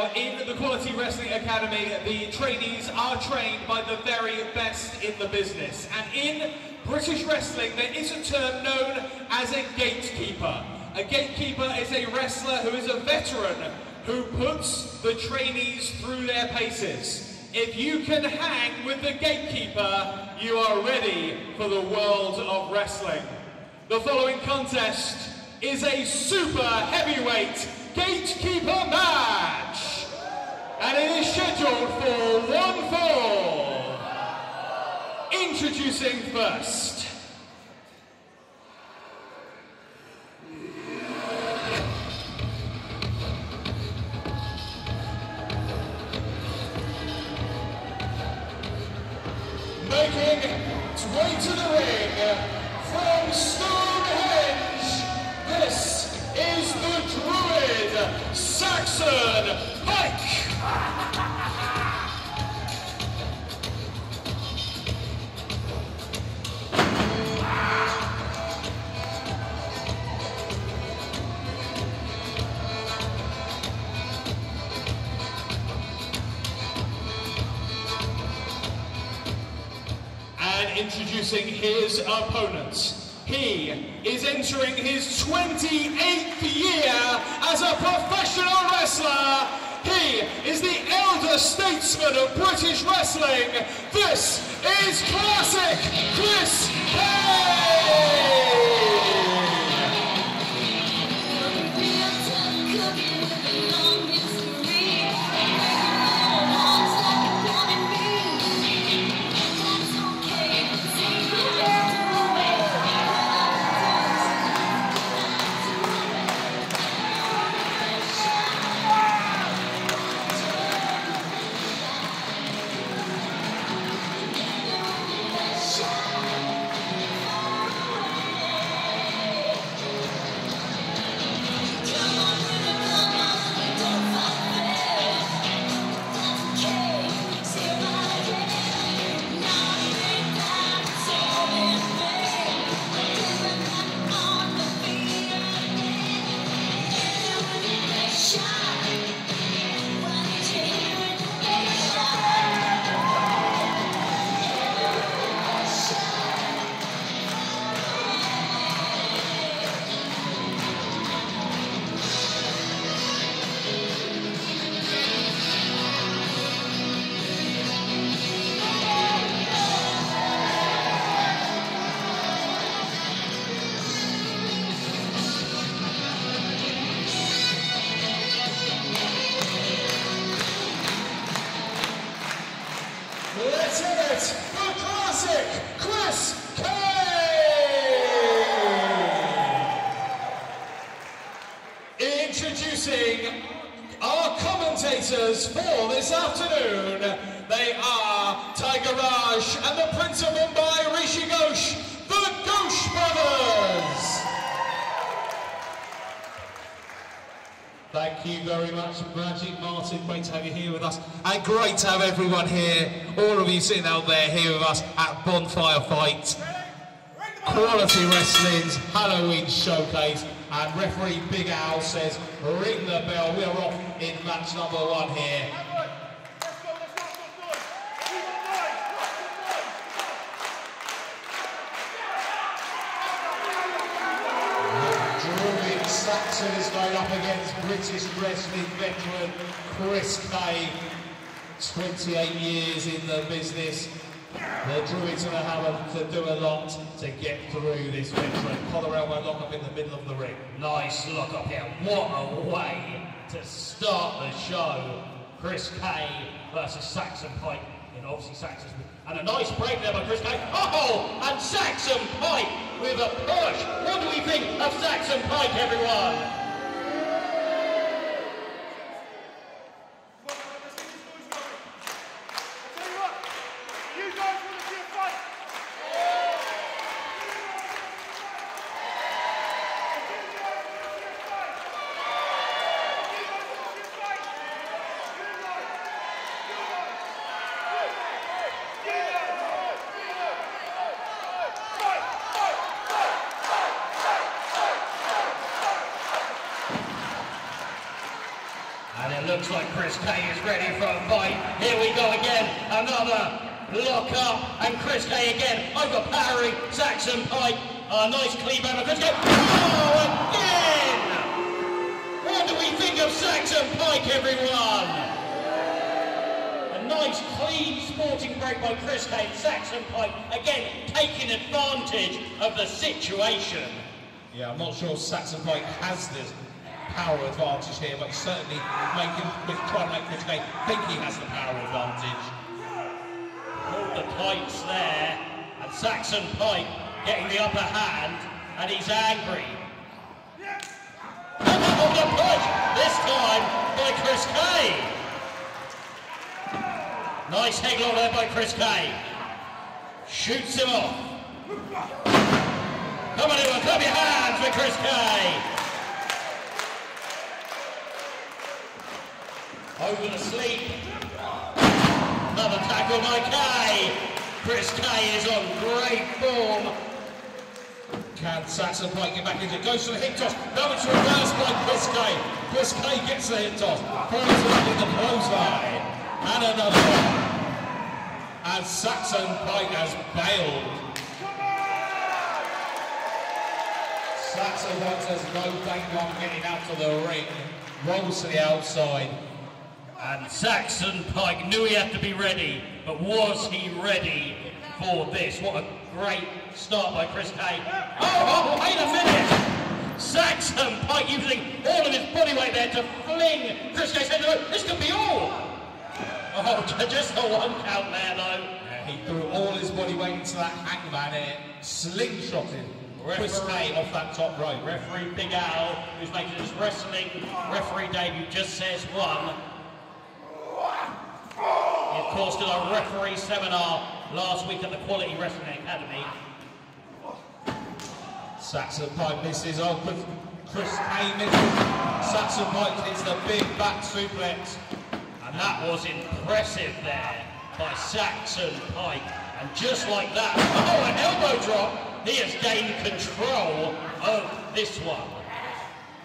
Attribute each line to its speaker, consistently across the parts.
Speaker 1: Now, in the Quality Wrestling Academy, the trainees are trained by the very best in the business. And in British wrestling, there is a term known as a gatekeeper. A gatekeeper is a wrestler who is a veteran who puts the trainees through their paces. If you can hang with the gatekeeper, you are ready for the world of wrestling. The following contest is a super heavyweight gatekeeper match. And it is scheduled for one fall. Introducing first. His opponent. He is entering his 28th year as a professional wrestler. He is the elder statesman of British wrestling. This is classic Kris Kay!
Speaker 2: Thank you very much, Magic Martin. Great to have you here with us. And great to have everyone here, all of you sitting out there here with us at Bonfire Fight. Quality Wrestling's Halloween Showcase. And referee Big Al says, ring the bell. We are off in match number one here. Saxon is going up against British wrestling veteran Kris Kay. 28 years in the business. The Druids are going to have to do a lot to get through this veteran. Collar elbow lock up in the middle of the ring.
Speaker 3: Nice lock up here. What a way to start the show. Kris Kay versus Saxon Pike. And obviously Saxon's and a nice break there by Kris Kay. Oh, and Saxon Pike with a push. What do we think of Saxon Pike, everyone? Looks like Kris Kay is ready for a fight. Here we go again. Another lock up. And Kris Kay again overpowering Saxon Pike. A nice over Kris Kay. Oh, again! What do we think of Saxon Pike, everyone? A nice clean sporting break by Kris Kay. Saxon Pike again taking advantage of the situation.
Speaker 2: Yeah, I'm not sure Saxon Pike has this power advantage here, but he's certainly making, trying to make Kris think he has the power advantage.
Speaker 3: All the pikes there, and Saxon Pike getting the upper hand, and he's angry. Oh, the push, this time by Kris Kay. Nice headlock there by Kris Kay. Shoots him off. Come on, everyone, clap your hands for Kris Kay. The sleep. Another tackle by Kay. Kris Kay is on great form.
Speaker 2: Can Saxon Pike get back into it? Goes for the hip toss. No, it's reversed by Kris Kay. Kris Kay gets the hip toss. Throws it in the clothesline. And another one. And Saxon Pike has bailed. Saxon Pike says no thank you, I'm getting out to the ring. Rolls to the outside.
Speaker 3: And Saxon Pike knew he had to be ready, but was he ready for this? What a great start by Kris Kay. Oh, oh, wait a minute! Saxon Pike using all of his body weight there to fling Kris Kay's head. This could be all! Oh, just the one count there though.
Speaker 2: Yeah, he threw all his body weight into that hangman and it slingshotted Chris Kay off that top rope.
Speaker 3: Referee Big Al, who's making his wrestling referee debut, just says one. Of course, did a referee seminar last week at the Quality Wrestling Academy.
Speaker 2: Saxon Pike misses. Oh, Kris, misses. Saxon Pike hits the big back suplex.
Speaker 3: And that was impressive there by Saxon Pike. And just like that, oh, an elbow drop. He has gained control of this one.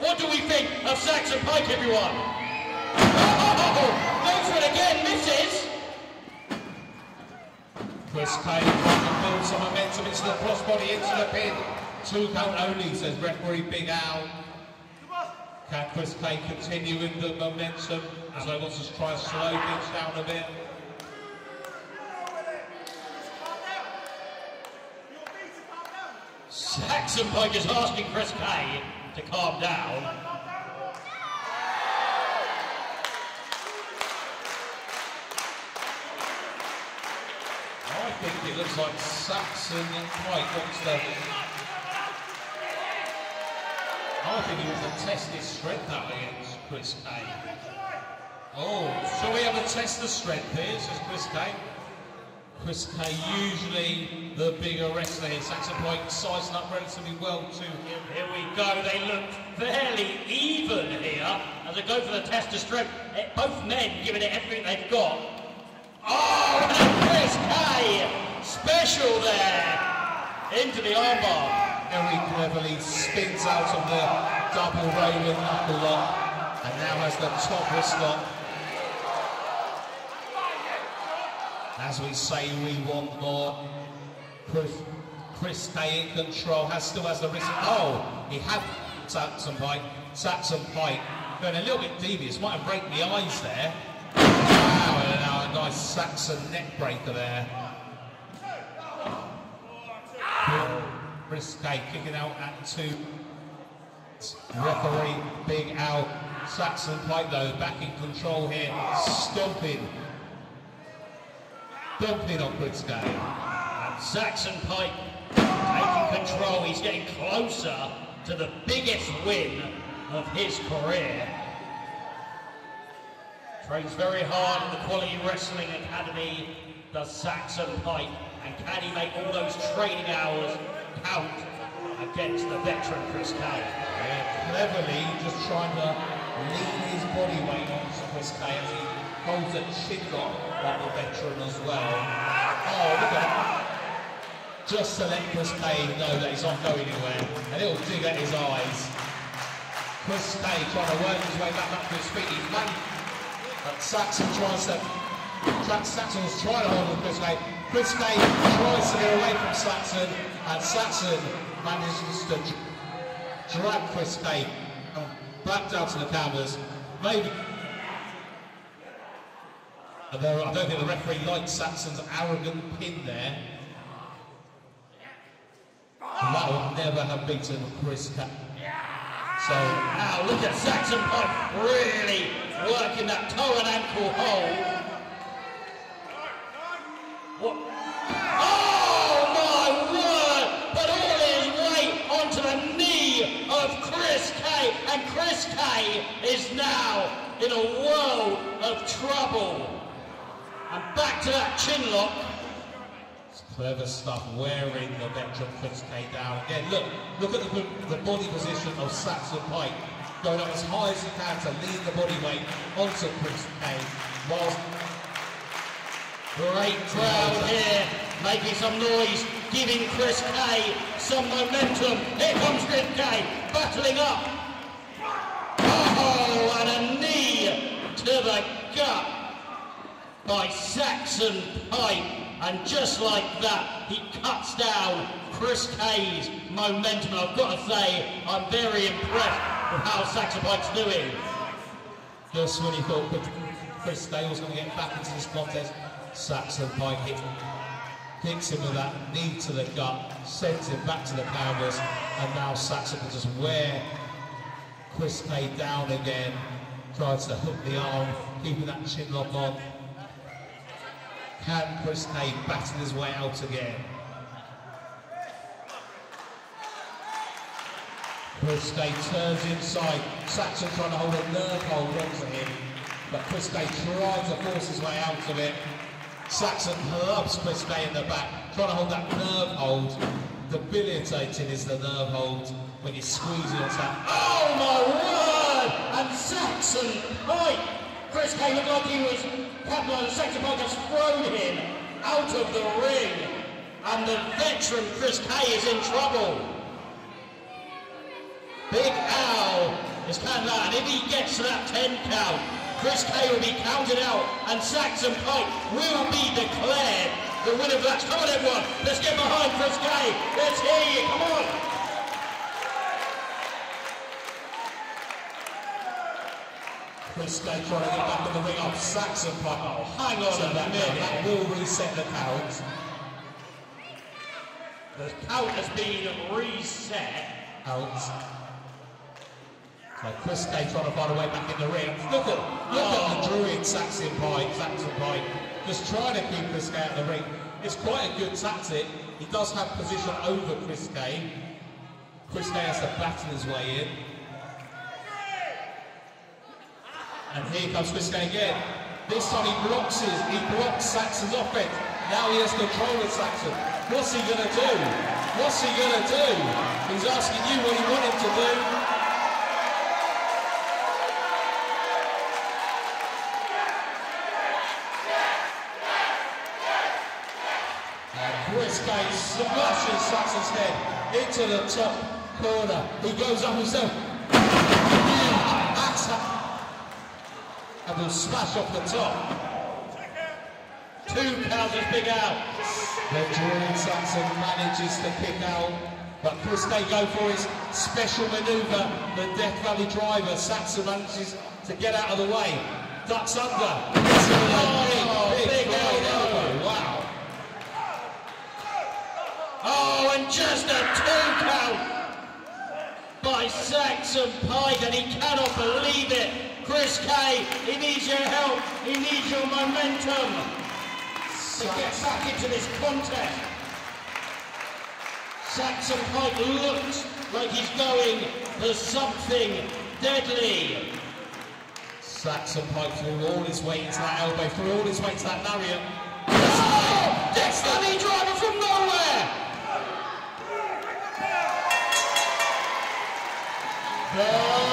Speaker 3: What do we think of Saxon Pike, everyone? Oh, oh, oh, oh, goes for it again, misses.
Speaker 2: Kris Kay trying build some momentum into the crossbody into the pin. Two count only, says referee Big Al. Can Kris Kay continue with the momentum as he wants to try to slow things down a bit?
Speaker 3: Saxon Pike is asking Kris Kay to calm down.
Speaker 2: It looks like Saxon Pike wants to. I think he wants to test his strength out against Kris Kay. Oh, shall we have a test of strength here, says Kris Kay. Kris Kay, usually the bigger wrestler here. Saxon Pike sizing up relatively well to him.
Speaker 3: Here we go. They look fairly even here as they go for the test of strength. Eh, Both men giving it everything they've got. Oh, Kris Kay, special there, into the armbar.
Speaker 2: Very cleverly spins out of the double rolling knuckle lock and now has the top wrist lock. As we say, we want more. Kris, Kris Kay in control, has still has the wrist. Oh, he had Saxon Pike. Saxon Pike going a little bit devious, might have break the eyes there. Wow, and now a nice Saxon neck breaker there. Kris kicking out at two. Referee Big Al. Saxon Pike though back in control here, stomping. Dumping on Kay.
Speaker 3: And Saxon Pike taking control. He's getting closer to the biggest win of his career. Trains very hard at the Quality Wrestling Academy, the Saxon Pike, and can he make all those training hours count against the veteran Kris Kay?
Speaker 2: Yeah, cleverly just trying to lean his body weight onto Kris Kay as he holds a chin lock on the veteran as well. Oh, look at that. Just to let Kris Kay know that he's not going anywhere. A little dig at his eyes. Kris Kay trying to work his way back up to his feet. He's made But Saxon tries to. Saxon was trying to hold on Kris Kay. Kris Kay tries to get away from Saxon, and Saxon manages to drag Kris Kay back down to the canvas. Maybe. I don't think the referee liked Saxon's arrogant pin there. And that will never have beaten Kris Kay.
Speaker 3: So now look at Saxon Pike really working that toe and ankle hold. What? Oh my word! But all his weight onto the knee of Kris Kay, and Kris Kay is now in a world of trouble. And back to that chin lock.
Speaker 2: Clever stuff, wearing the veteran Kris Kay down. Again, look, look at the, the body position of Saxon Pike. Going up as high as he can to lead the body weight onto Kris Kay. Whilst
Speaker 3: Great crowd here, making some noise, giving Kris Kay some momentum. Here comes Kris Kay, battling up. Oh, and a knee to the gut by Saxon Pike. And just like that, he cuts down Kris Kay's momentum. I've got to say, I'm very impressed with how Saxon Pike's doing.
Speaker 2: just when he thought Kris Kay was going to get back into this contest, Saxon hit, hits him with that knee to the gut, sends him back to the canvas, and now Saxon can just wear Kris Kay down again, tries to hook the arm, keeping that chin lock on. Can Kris Kay battle his way out again? Kris Kay turns inside. Saxon trying to hold a nerve hold onto him, but Kris Kay tries to force his way out of it. Saxon Kris Kay in the back, trying to hold that nerve hold. Debilitating is the nerve hold when you squeeze it on.
Speaker 3: Oh my word! And Saxon Pike! Kris Kay looked like he was capitalising. Saxon has thrown him out of the ring. And the veteran Kris Kay is in trouble. Big Al is counted out. And if he gets to that 10 count, Kris Kay will be counted out. And Saxon Pike will be declared the winner of that. Come on, everyone. Let's get behind Kris Kay. Let's hear you. Come on.
Speaker 2: Kris Kay trying to get back in the ring off Saxon Pike.
Speaker 3: Oh, hang on a
Speaker 2: that,
Speaker 3: minute.
Speaker 2: that will reset the count.
Speaker 3: The count has been reset.
Speaker 2: out. So Kris Kay trying to find a way back in the ring. Look at look at the oh. druid Saxon Pike, Saxon Pike, just trying to keep Kris Kay out of the ring. It's quite a good tactic. He does have position over Kris Kay. Kris Kay has to battle his way in. And here comes Kris Kay again. This time he blocks his, he blocks Saxon's offense. Now he has control of Saxon. What's he gonna do? What's he gonna do? He's asking you what he want him to do. Kay smashes Saxon's head into the top corner. He goes up himself. And will smash off the top.
Speaker 3: Two counts Big Al.
Speaker 2: Then Jordan Saxon manages to kick out, but Kris Kay go for his special manoeuvre, the Death Valley driver. Saxon manages to get out of the way, ducks under.
Speaker 3: Oh,
Speaker 2: big, big,
Speaker 3: big. Oh, and just a two count by Saxon Pike, and he cannot believe it. Kris Kay, he needs your help. He needs your momentum to get back into this contest. Saxon Pike looks like he's going for something deadly.
Speaker 2: Saxon Pike threw all his weight into that elbow, threw all his weight to that lariat.
Speaker 3: Oh! Destiny driver from nowhere! The